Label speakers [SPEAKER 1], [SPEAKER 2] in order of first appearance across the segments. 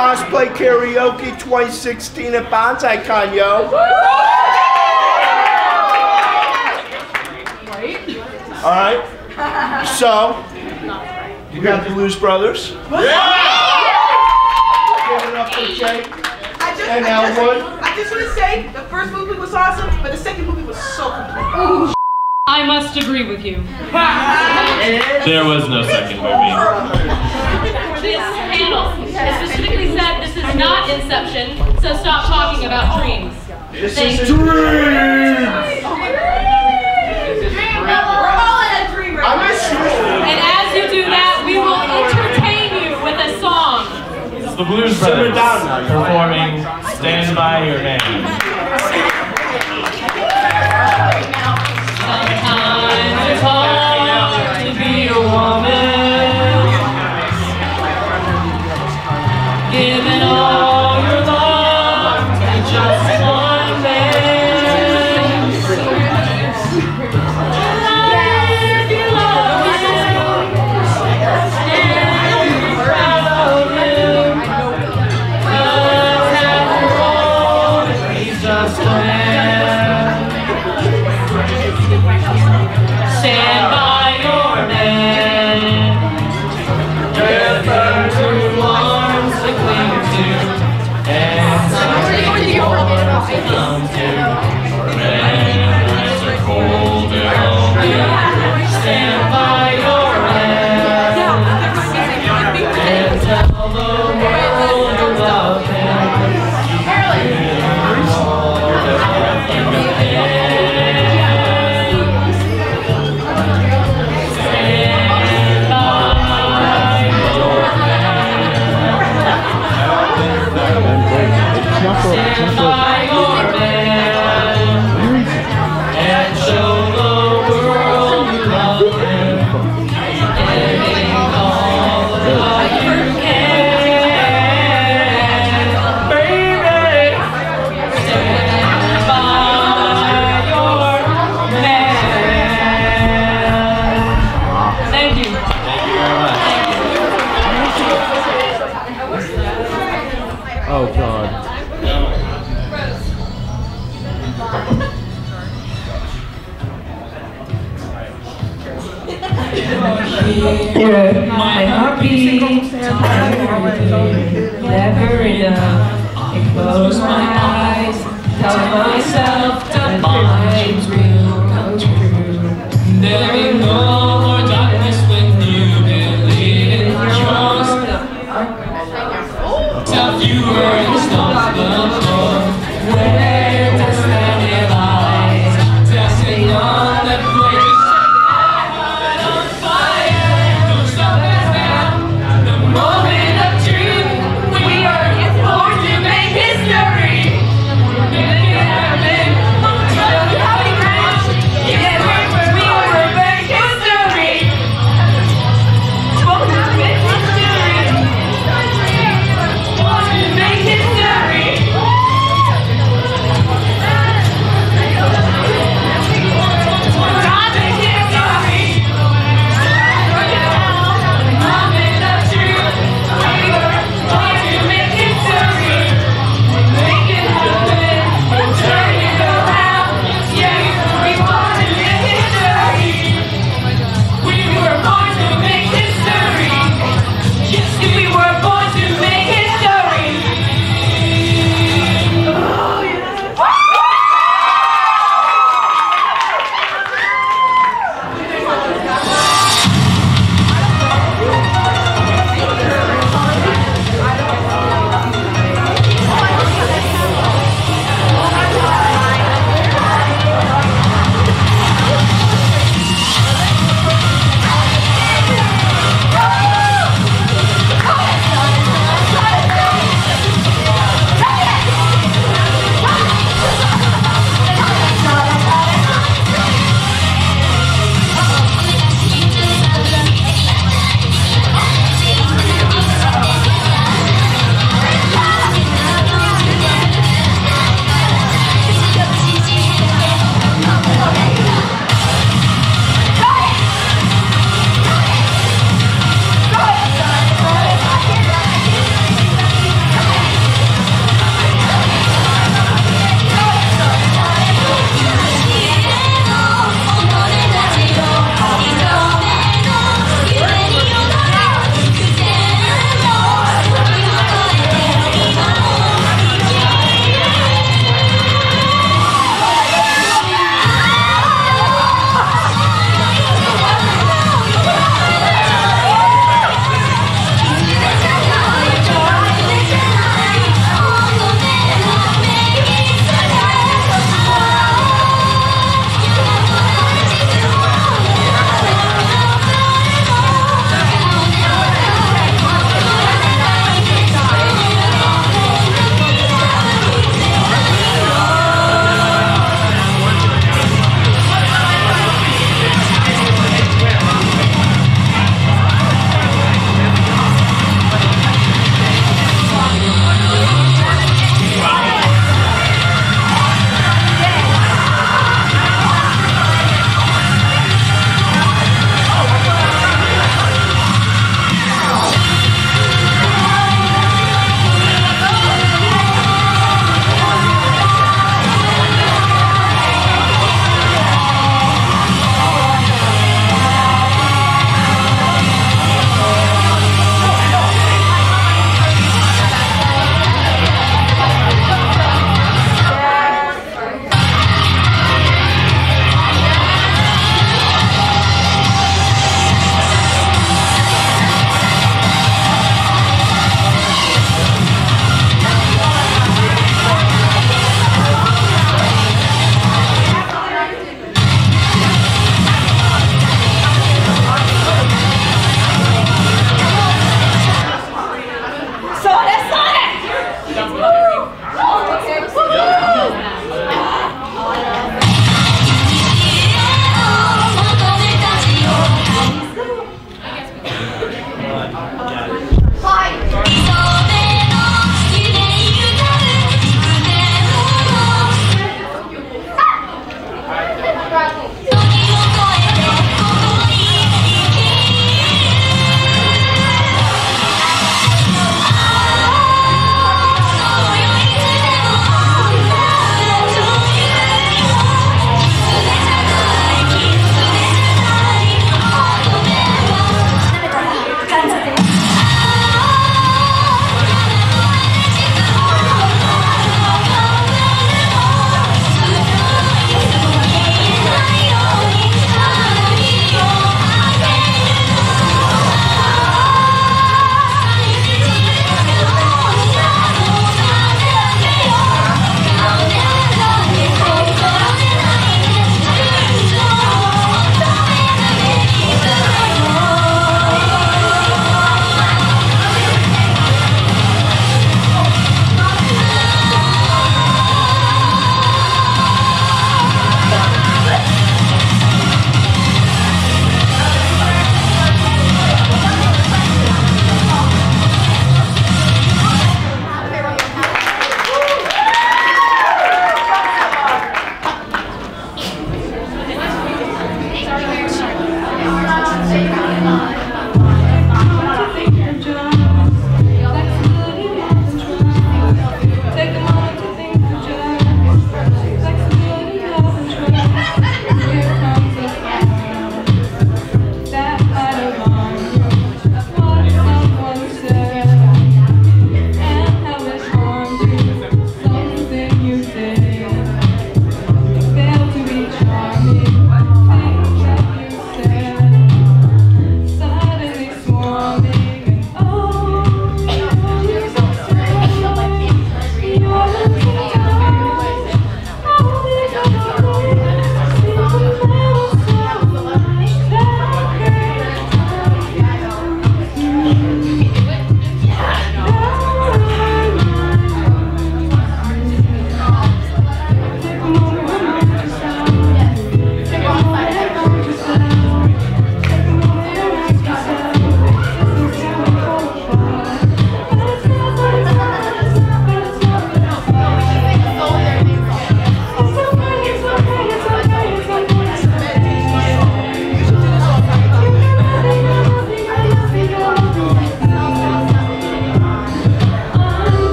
[SPEAKER 1] Cosplay Karaoke 2016 at Banzaicon, yo. All right. So, you got the Blues Brothers. Give it up for Jake.
[SPEAKER 2] I just,
[SPEAKER 1] And
[SPEAKER 2] I just,
[SPEAKER 1] Elwood.
[SPEAKER 2] I just want to say the first movie was awesome, but the second movie was so complete.
[SPEAKER 3] I must agree with you.
[SPEAKER 4] There was no second movie.
[SPEAKER 3] This panel specifically said this is not Inception, so stop talking about dreams.
[SPEAKER 1] This
[SPEAKER 3] Thank
[SPEAKER 1] is a
[SPEAKER 3] you.
[SPEAKER 1] dream.
[SPEAKER 2] We're all in a dream right
[SPEAKER 1] I'm
[SPEAKER 2] now.
[SPEAKER 1] a student.
[SPEAKER 3] And as you do that, we will entertain you with a song.
[SPEAKER 4] This is the Blues Brothers
[SPEAKER 1] down now, you
[SPEAKER 4] performing Stand By Your Man.
[SPEAKER 3] Giving all
[SPEAKER 5] close my eyes, tell myself that my dreams will come true.
[SPEAKER 3] There be no more darkness when you believe in yours. Fewer and stop the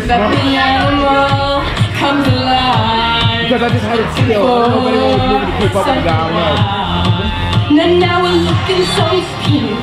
[SPEAKER 3] this the
[SPEAKER 5] animal comes alive.
[SPEAKER 2] Because I just had it still. Nobody was moving to keep up
[SPEAKER 5] Now we're looking so cute.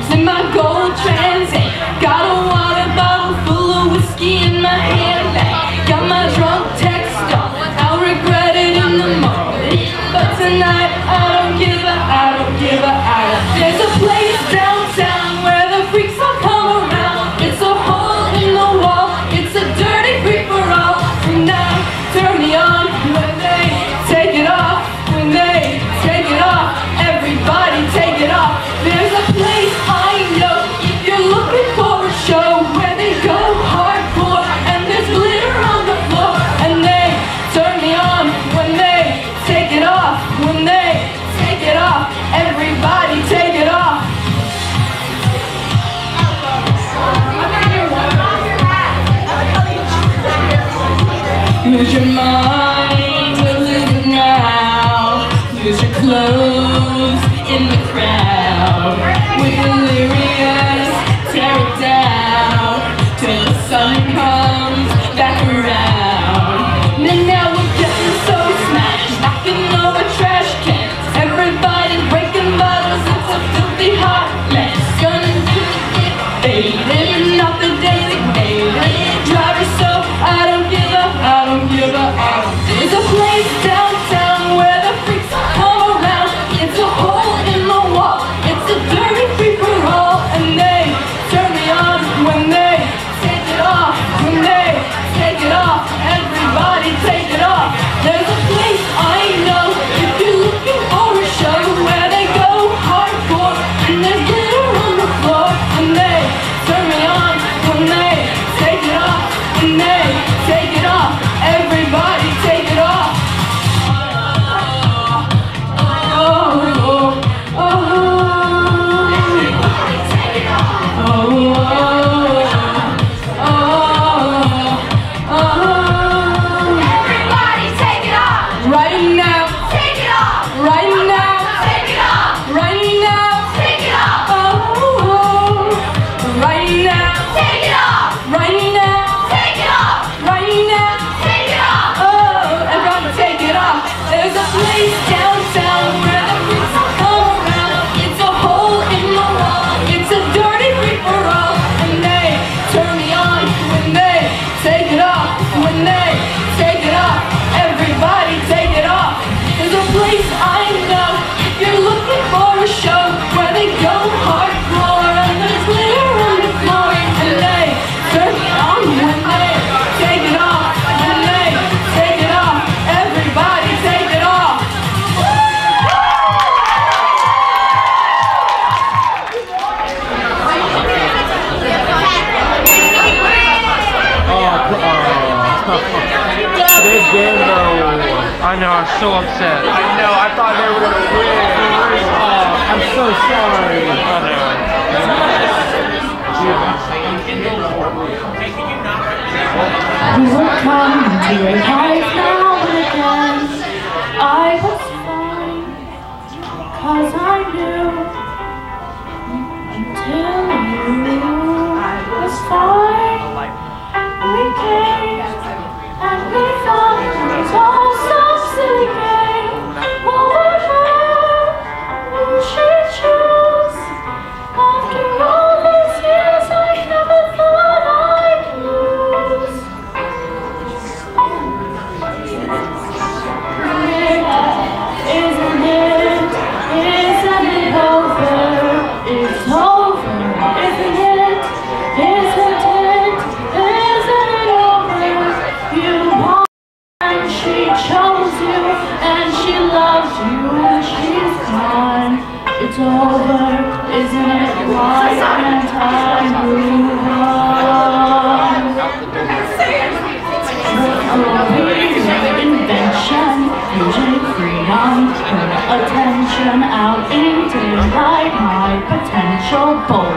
[SPEAKER 5] are so
[SPEAKER 4] upset.
[SPEAKER 2] I know, I thought they were going to win. Oh, I'm so sorry.
[SPEAKER 6] Oh, no. You come to
[SPEAKER 3] a Trouble.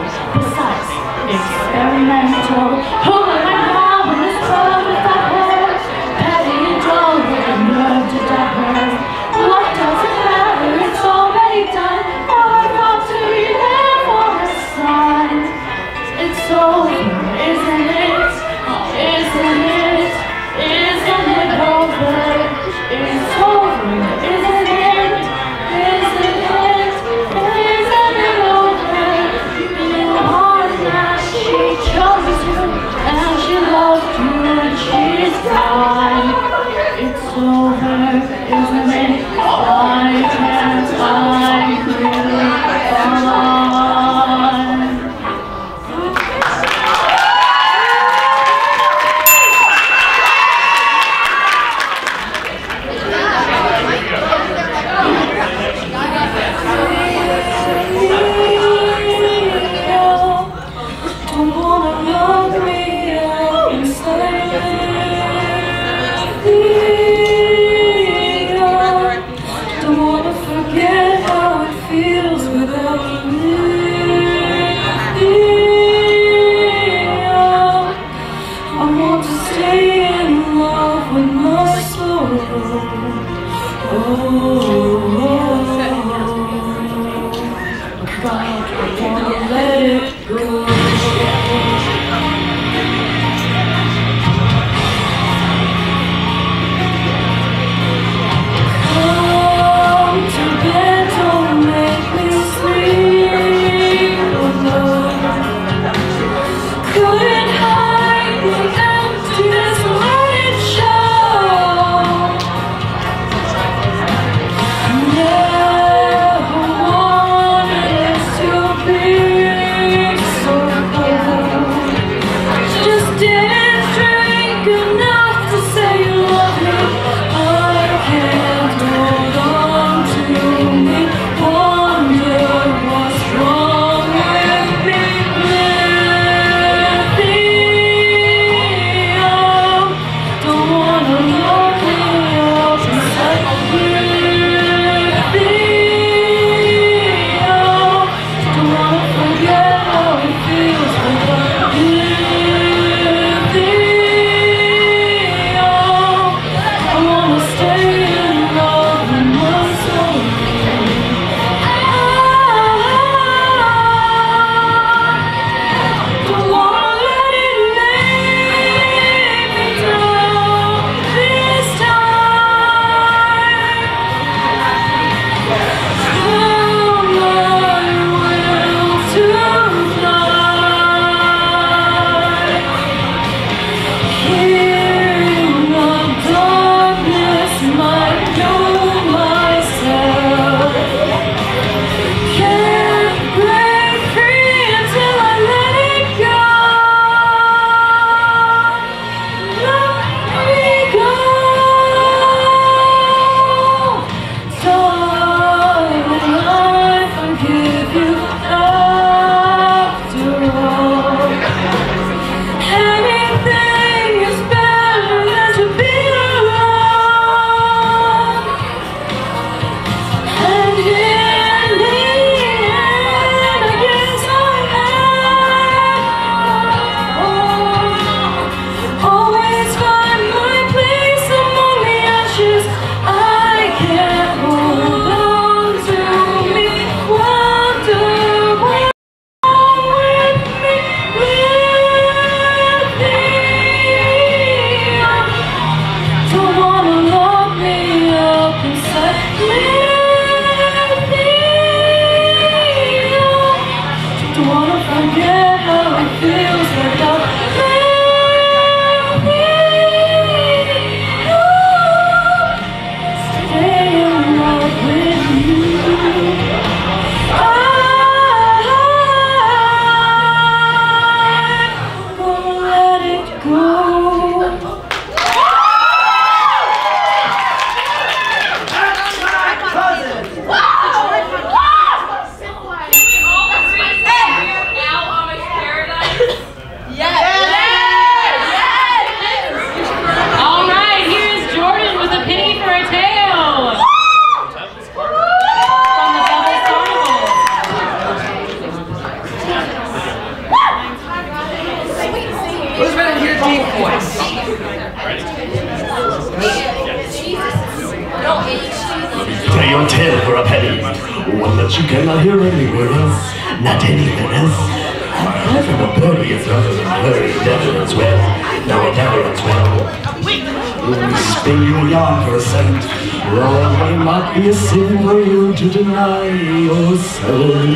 [SPEAKER 3] For
[SPEAKER 7] you to deny yourself.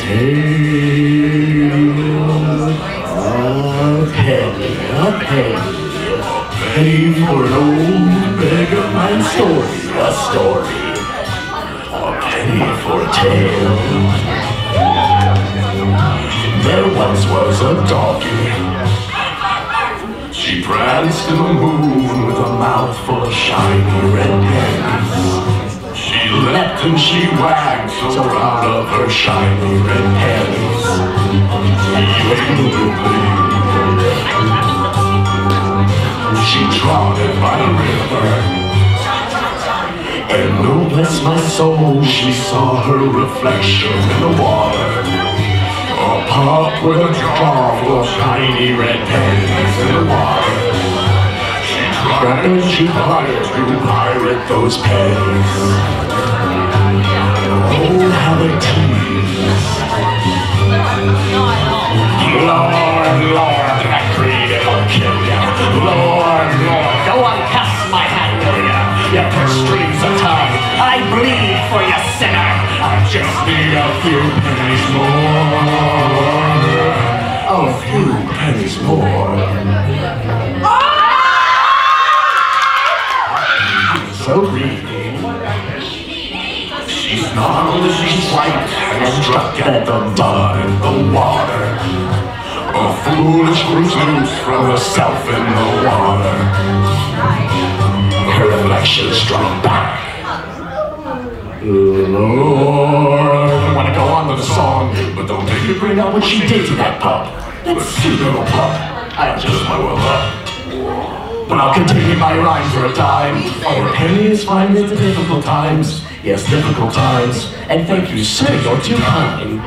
[SPEAKER 7] Tale a penny, a penny, a penny for an old beggar man's story, a story. A penny for a tale. There once was a doggy. She pranced in the moon with a mouth full of shiny red pennies. Leapt and she wagged so proud of her shiny red pennies. She trotted by the river. And oh bless my soul, she saw her reflection in the water. A pop with a jar full of shiny red pennies in the water. She tried and she tried to pirate those pennies. Just need a few pennies more. Oh, a few pennies more. So greedy. Snarled she swiped and struck at the mud and the water. A foolish roots loose from herself in the water. Her reflection struck back. Lord, I want to go on with the song, but don't make me bring out what she did to that pup. That little pup. I just might well up. But I'll continue my rhyme for a time. Our pennies find it difficult times. Yes, difficult times. And thank you, sir, you're too kind.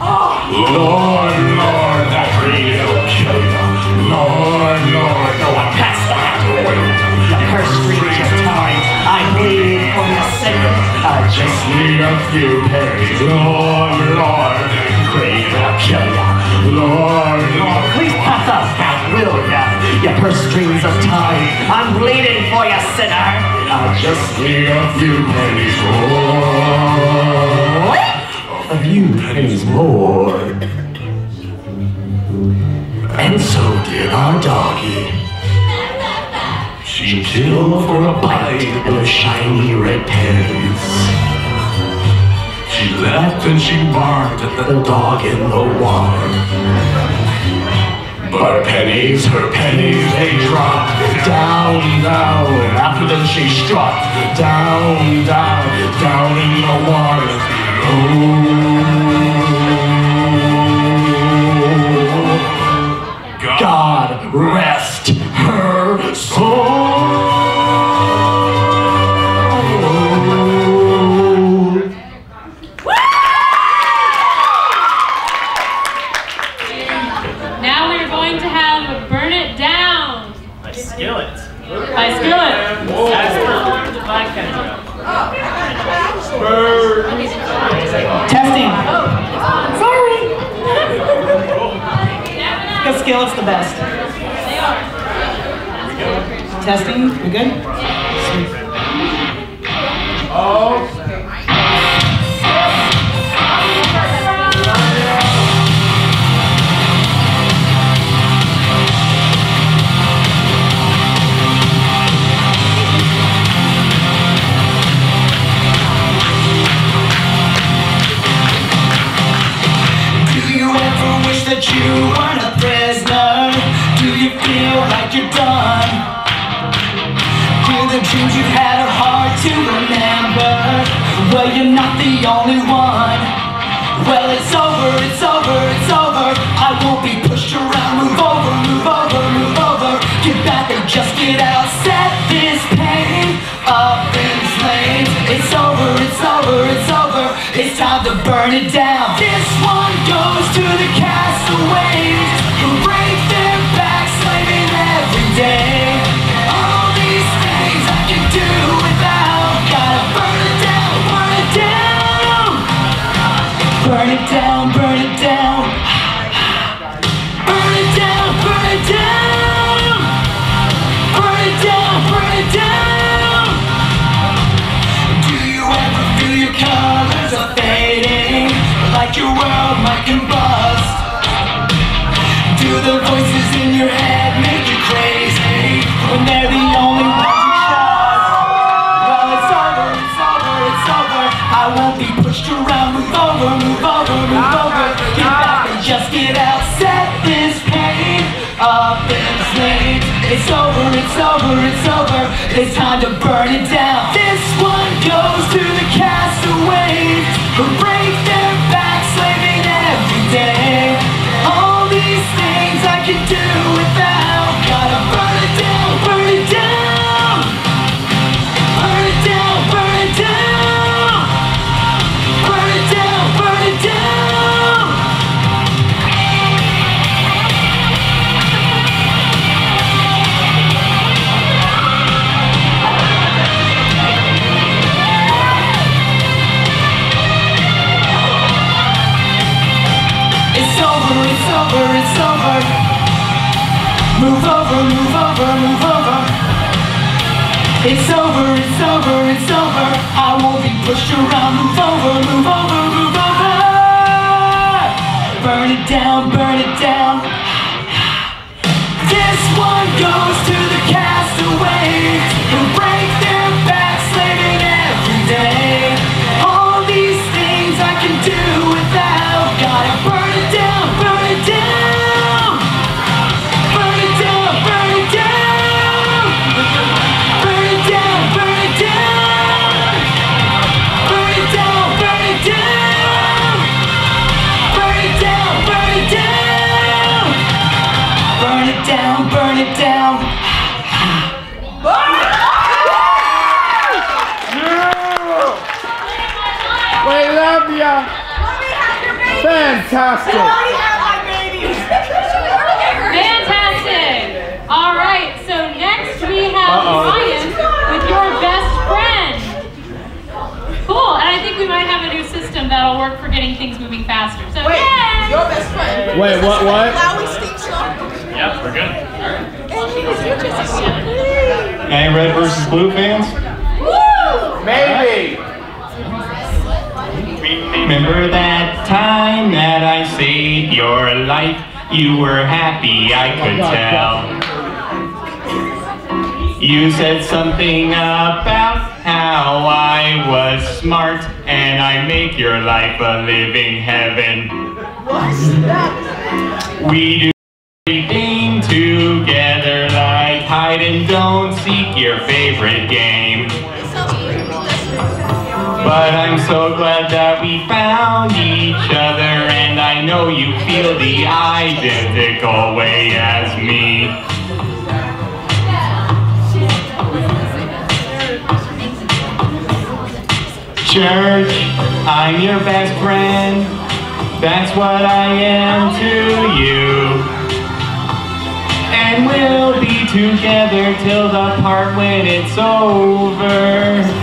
[SPEAKER 7] Lord, Lord, that greed will kill you. Lord, Lord, no one pass the hat away. The curse streets of time. I bleed for your sinner. I just need a few pennies. Lord, Lord, that greed will kill you. Lord, Lord, please pass us that, will ya? Your purse strings of time. I'm bleeding for you, sinner. I just need a few pennies more. A few pennies more. And so did our doggy. She killed for a bite and the shiny red pennies. She left and she barked at the dog in the water. Her pennies, her pennies, they dropped down, down. After them she struck down, down, down in the water. Oh, God rest her soul.
[SPEAKER 8] Testing. Sorry. Because skillet's the best. Testing. We good?
[SPEAKER 3] That you weren't a prisoner? Do you feel like you're done? Do the dreams you had are hard to remember? Well, you're not the only one. Well, it's over, it's over, it's over. I won't be pushed around. Move over, move over, move over. Get back or just get out. the voices in your head make you crazy. When they're the only ones you trust. Well, it's over, it's over, it's over. I won't be pushed around, move over, move over, move over. Get back and just get out, set this pain up in It's over, it's over, it's over. It's time to burn it down. Won't around. Move over, move over, move over. Burn it down, burn it down.
[SPEAKER 1] We love ya. Fantastic.
[SPEAKER 9] Fantastic! All right, so next we have
[SPEAKER 1] Uh-oh.
[SPEAKER 9] Ryan with your best friend. Cool, and I think we might have a new system that'll work for getting things moving faster. So
[SPEAKER 2] Wait,
[SPEAKER 9] yay!
[SPEAKER 2] your best friend.
[SPEAKER 1] Wait, what, what?
[SPEAKER 2] Lowy Steve Song.
[SPEAKER 4] Yep, we're good.
[SPEAKER 10] Any red versus blue fans?
[SPEAKER 1] Maybe.
[SPEAKER 10] Remember that time that I saved your life? You were happy, I could tell. You said something about how I was smart and I make your life a living heaven. What's that? We do everything together like hide and don't seek your favorite game. But I'm so glad that found each other, and I know you feel the identical way as me. Church, I'm your best friend. That's what I am to you. And we'll be together till the part when it's over.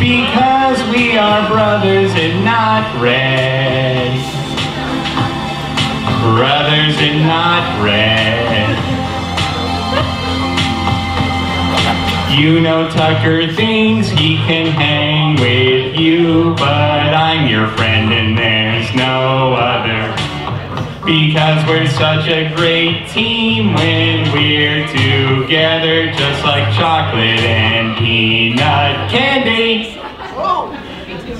[SPEAKER 10] Because we are brothers and not red. Brothers and not red. You know Tucker thinks he can hang with you, but I'm your friend and there's no other. Because we're such a great team when we're together, just like chocolate and peanut candy.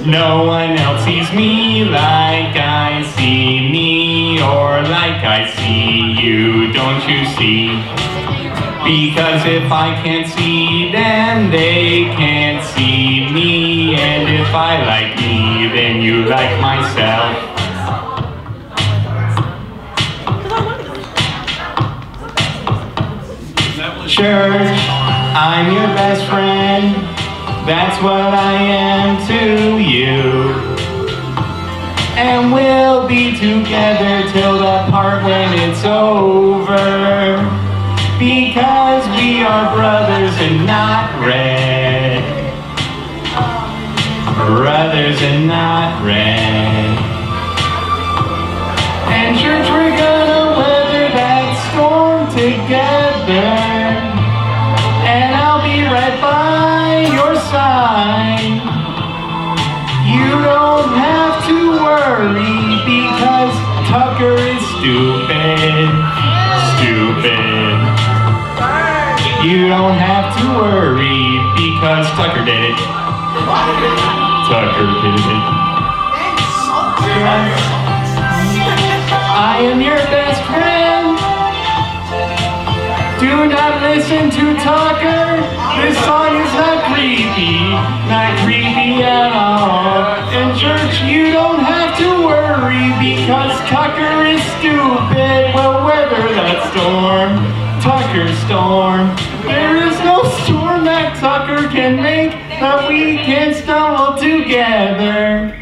[SPEAKER 10] No one else sees me like I see me, or like I see you, don't you see? Because if I can't see them, they can't see me, and if I like me, then you like myself. Church, I'm your best friend. That's what I am to you. And we'll be together till the part when it's over. Because we are brothers and not red. Brothers and not red. And church, we're gonna weather that storm together. Side. You don't have to worry because Tucker is stupid. Stupid. You don't have to worry because Tucker did it. Tucker did it. I am your best friend. Do not listen to Tucker. This song is not creepy, not creepy at all. In church, you don't have to worry because Tucker is stupid. We'll weather that storm. Tucker storm. There is no storm that Tucker can make that we can stumble together.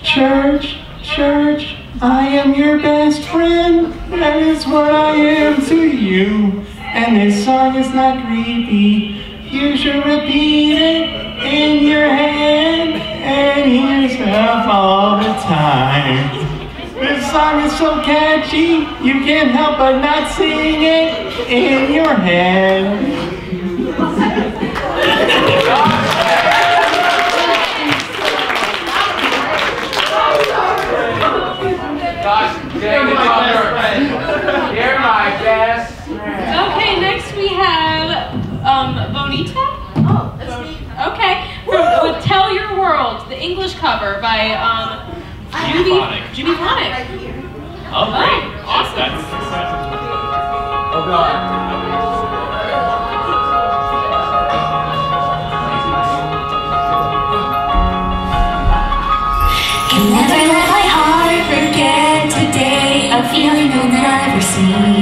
[SPEAKER 10] Church, church, I am your best friend. That is what I am to you. And this song is not creepy. You should repeat it in your head and yourself all the time. This song is so catchy, you can't help but not sing it in your head.
[SPEAKER 2] You're my best friend.
[SPEAKER 9] Okay, next we have um, Bonita.
[SPEAKER 3] Oh, that's me.
[SPEAKER 9] Okay, from, with "Tell Your World," the English cover by um,
[SPEAKER 10] JubyPhonic.
[SPEAKER 9] Judy Phonic.
[SPEAKER 10] Oh, great.
[SPEAKER 9] Oh, awesome.
[SPEAKER 10] That's,
[SPEAKER 2] Oh God.
[SPEAKER 11] Never let my heart forget today a feeling you'll never see.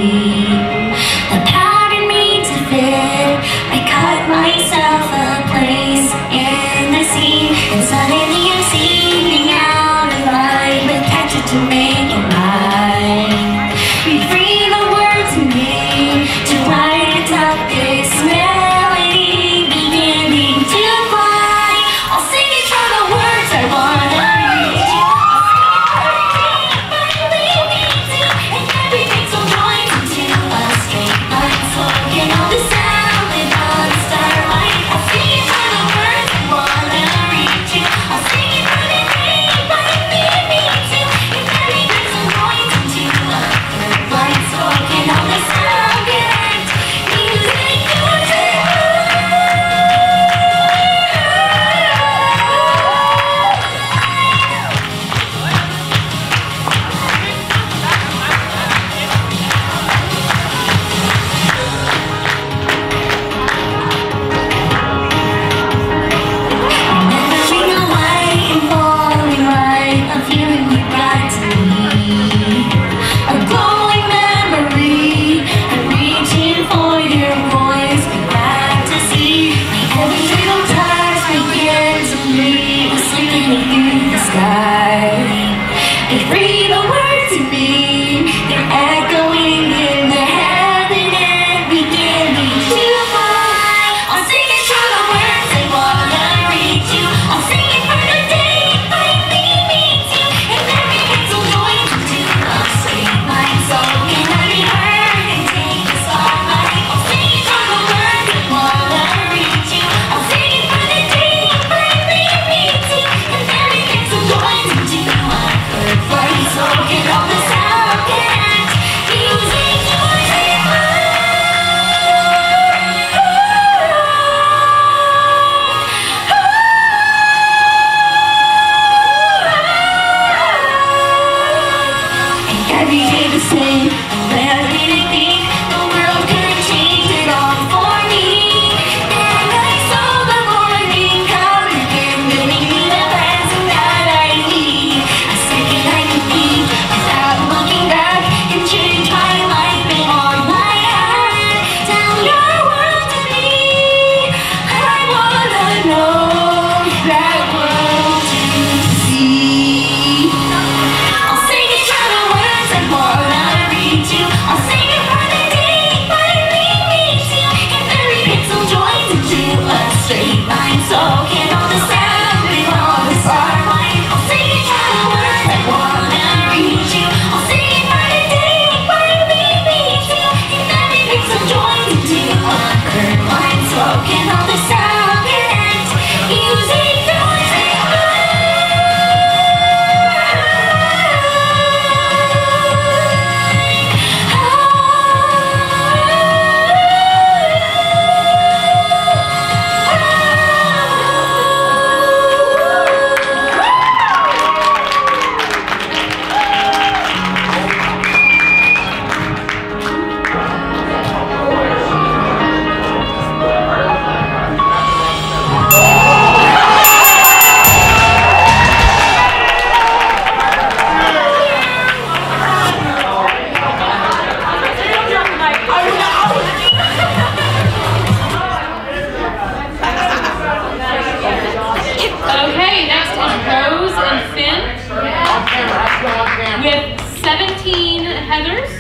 [SPEAKER 11] We have 17 Heathers.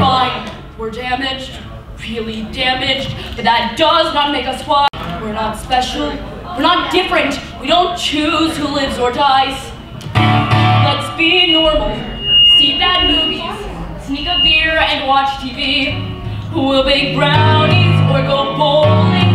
[SPEAKER 11] Fine, we're damaged, really
[SPEAKER 5] damaged, but that does not make us weak. We're not special, we're not different, we don't choose who lives or dies. Let's be normal, see bad movies, sneak a beer and watch TV. We'll bake brownies or go bowling.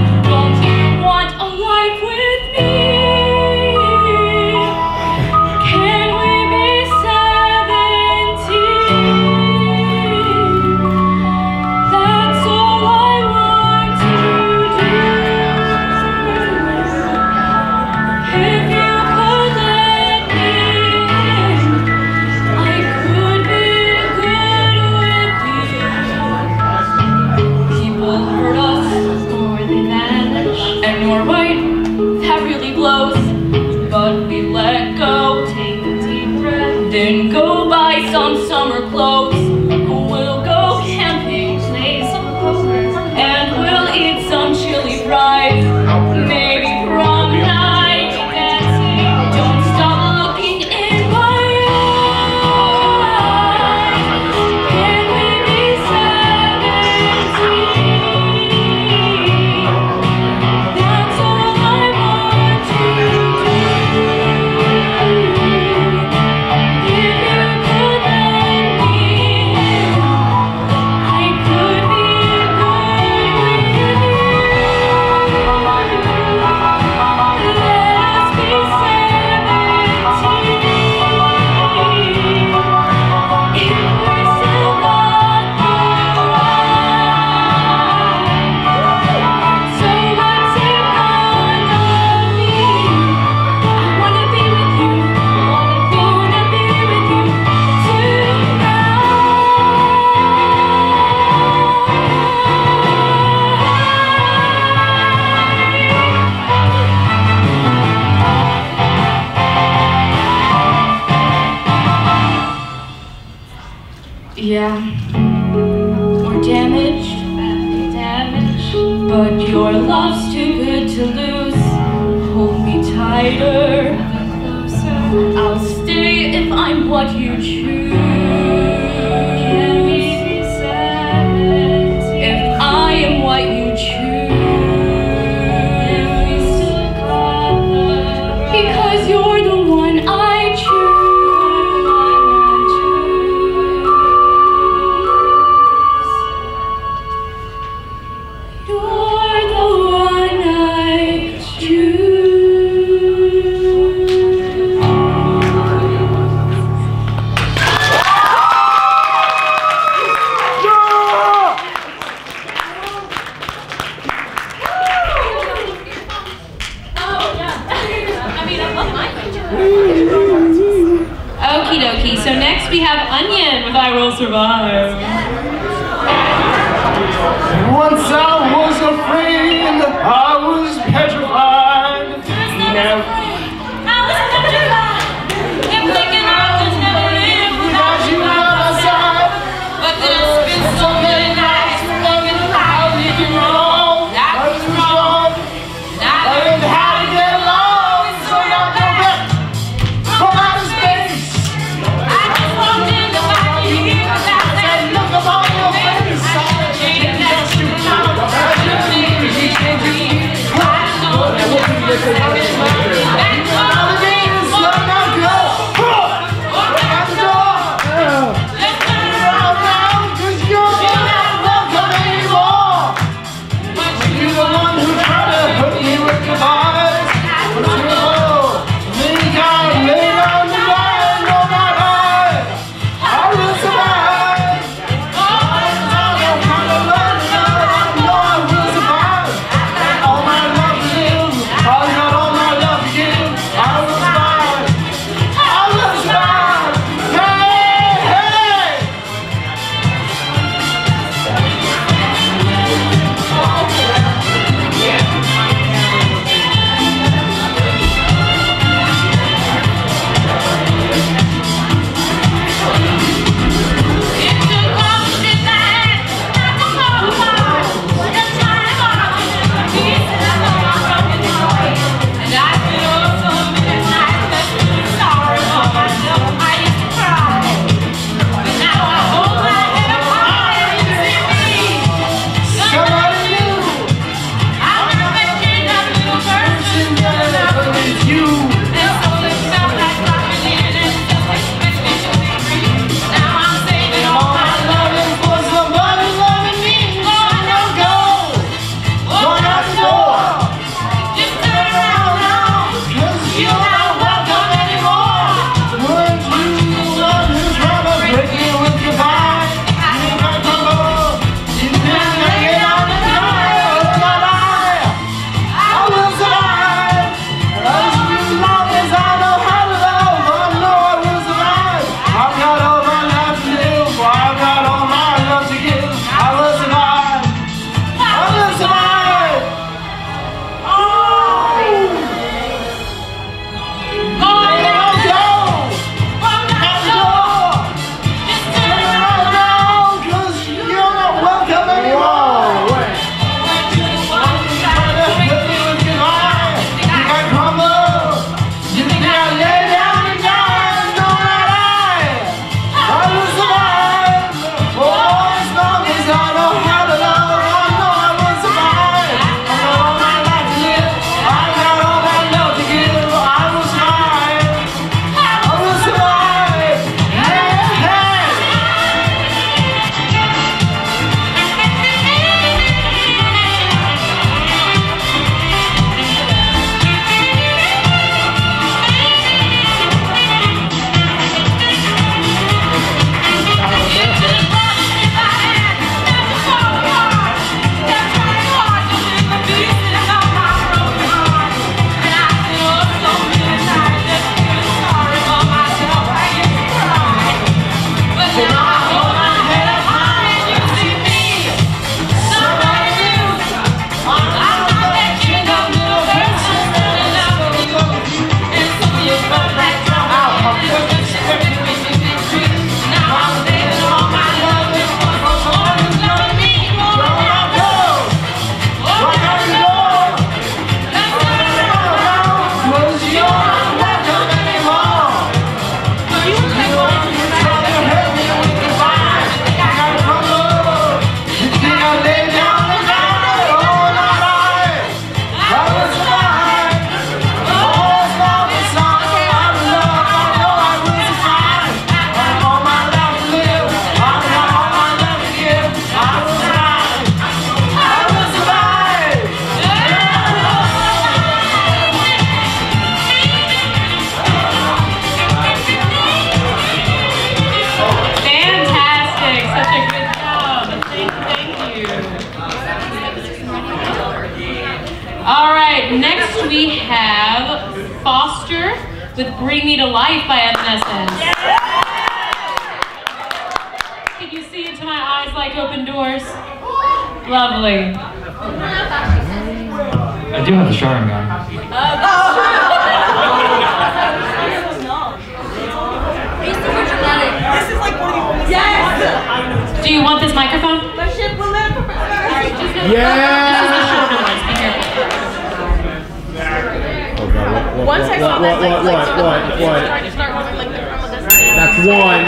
[SPEAKER 5] One,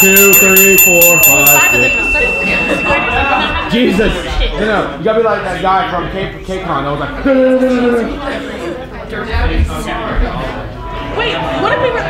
[SPEAKER 2] two, three, four, five, six. Jesus. No, no, you gotta be like that guy from K KCON. I was like.
[SPEAKER 3] Wait, what if we were?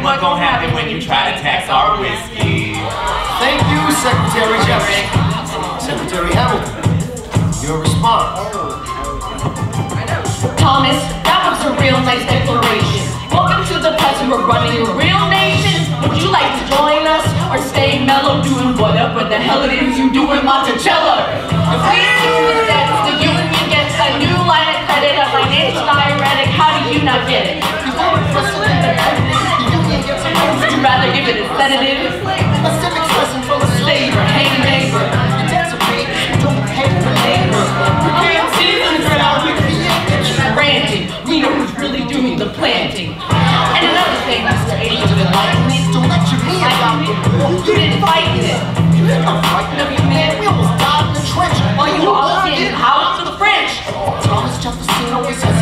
[SPEAKER 12] Imagine what gon' happen when you try to tax our whiskey.
[SPEAKER 13] Thank you, Secretary Jefferson. Secretary Hamilton, your response.
[SPEAKER 5] Thomas, that was a real nice declaration. Welcome to the present, we're running a real nation. Would you like to join us or stay mellow doing whatever the hell it is you do in Monticello? If we do the debts, the union gets a new line of credit, a financial diuretic. How do you not get it? Would you rather give it a sedative?
[SPEAKER 13] A civics lesson from a
[SPEAKER 5] Labor, hang neighbor.
[SPEAKER 13] The debts are paid, don't pay for labor.
[SPEAKER 5] We can't see the drought. Ranting. We know who's really doing the planting. And another thing, Mr. Of Enlightenment.
[SPEAKER 13] Don't lecture me about the war.
[SPEAKER 5] You didn't fight in it.
[SPEAKER 13] You think I'm fighting?
[SPEAKER 5] No, you didn't.
[SPEAKER 13] We almost died in the trench.
[SPEAKER 5] Well, you all stand house to the French.
[SPEAKER 13] Thomas Jefferson always hesitant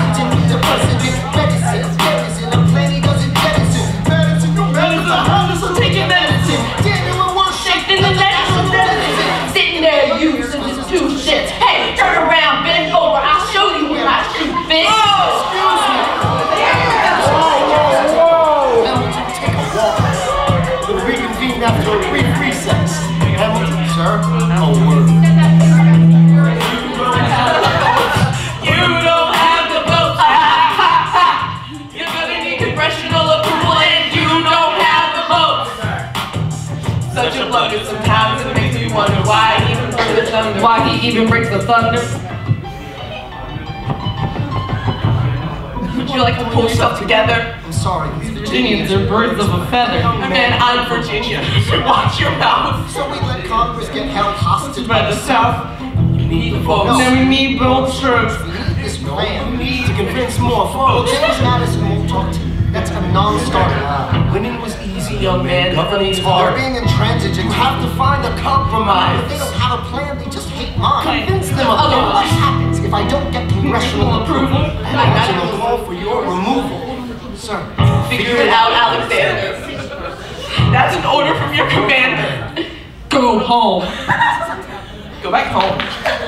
[SPEAKER 5] together?
[SPEAKER 13] I'm sorry.
[SPEAKER 5] Virginians are birds of a feather.
[SPEAKER 12] Man, I'm Virginia. You should watch your mouth.
[SPEAKER 13] So we let Congress get held hostage
[SPEAKER 12] By the South, you need the votes.
[SPEAKER 5] Now we need both strokes.
[SPEAKER 13] We need this plan to convince more folks. James Madison won't talk to you. That's a non-starter.
[SPEAKER 12] Winning was easy, young man. Governing's
[SPEAKER 13] They're
[SPEAKER 12] hard.
[SPEAKER 13] being intransigent. You have to find a compromise. If they don't have a plan, they just hate mine. Convince them of it. What happens if I don't get congressional approval? Imagine a call for your removal. Sir,
[SPEAKER 12] Figure it out, Alexander. That's an order from your commander.
[SPEAKER 5] Go home.
[SPEAKER 12] Go back home.